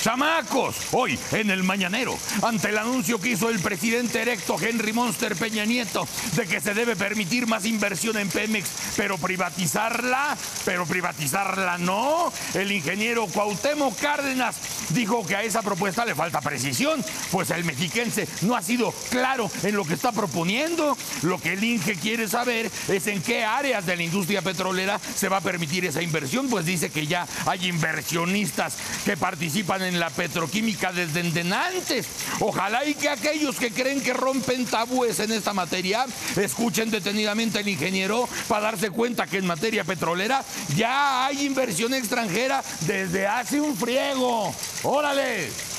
Chamacos, hoy en el Mañanero, ante el anuncio que hizo el presidente erecto Henry Monster Peña Nieto de que se debe permitir más inversión en Pemex, pero privatizarla, pero privatizarla no. El ingeniero Cuauhtémoc Cárdenas dijo que a esa propuesta le falta precisión, pues el mexiquense no ha sido claro en lo que está proponiendo. Lo que el Inge quiere saber es en qué áreas de la industria petrolera se va a permitir esa inversión, pues dice que ya hay inversionistas que participan en la petroquímica desde antes. Ojalá y que aquellos que creen que rompen tabúes en esta materia escuchen detenidamente al ingeniero para darse cuenta que en materia petrolera ya hay inversión extranjera desde hace un friego. ¡Órale!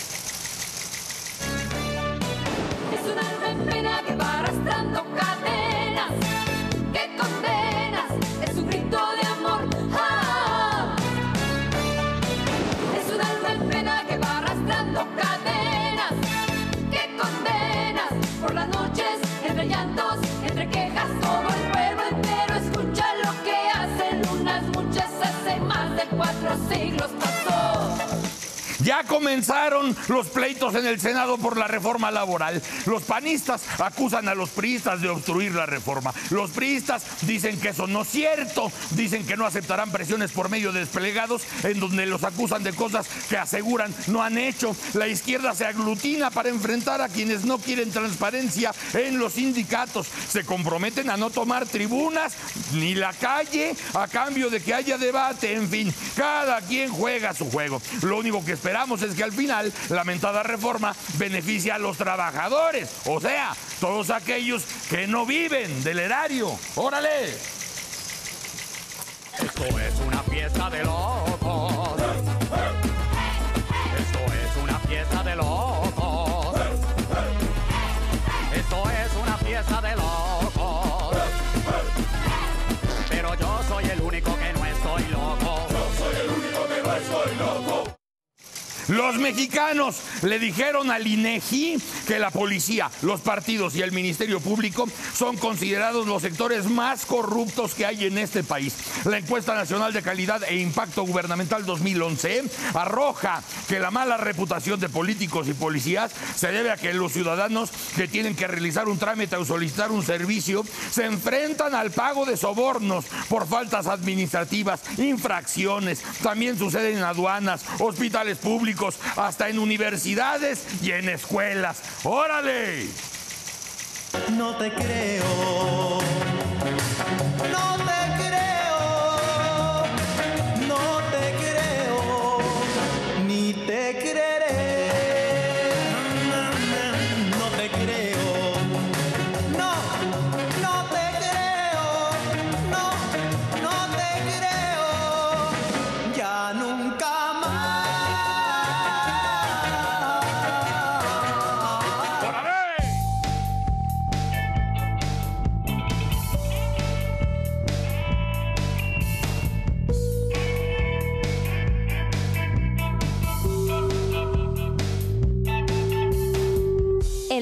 Comenzaron los pleitos en el Senado por la reforma laboral. Los panistas acusan a los priistas de obstruir la reforma. Los priistas dicen que eso no es cierto. Dicen que no aceptarán presiones por medio de desplegados en donde los acusan de cosas que aseguran no han hecho. La izquierda se aglutina para enfrentar a quienes no quieren transparencia en los sindicatos. Se comprometen a no tomar tribunas ni la calle a cambio de que haya debate. En fin, cada quien juega su juego. Lo único que esperamos es que al final la mentada reforma beneficie a los trabajadores, o sea, todos aquellos que no viven del erario. ¡Órale! Esto es una fiesta de locos. Esto es una fiesta de locos. Esto es una fiesta de locos. Pero yo soy el único que no Los mexicanos le dijeron al INEGI que la policía, los partidos y el Ministerio Público son considerados los sectores más corruptos que hay en este país. La encuesta nacional de calidad e impacto gubernamental 2011 arroja que la mala reputación de políticos y policías se debe a que los ciudadanos que tienen que realizar un trámite o solicitar un servicio se enfrentan al pago de sobornos por faltas administrativas, infracciones. También sucede en aduanas, hospitales públicos, hasta en universidades y en escuelas. ¡Órale! No te creo.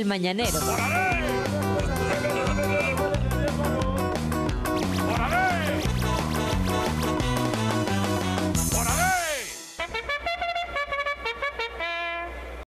Mañanero.